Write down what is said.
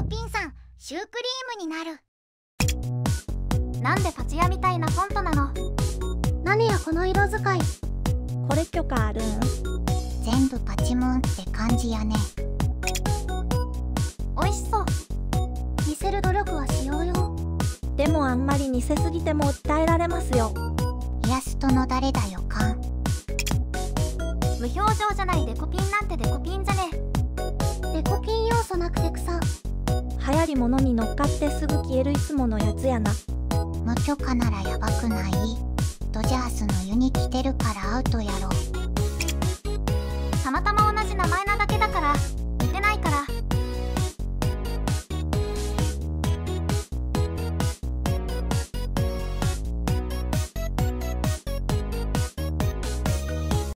コピンさんシュークリームになる。なんでパチ屋みたいなフォントなの？何やこの色使い？これ許可あるん？全部パチモンって感じやね。美味しそう。似せる努力はしようよ。でもあんまり似せすぎても訴えられますよ。イラストの誰だよかん。無表情じゃないデコピンなんてデコピンじゃね？流行りものに乗っかってすぐ消えるいつものやつやな。無許可ならやばくない？ドジャースのユニ着てるからアウトやろ。たまたま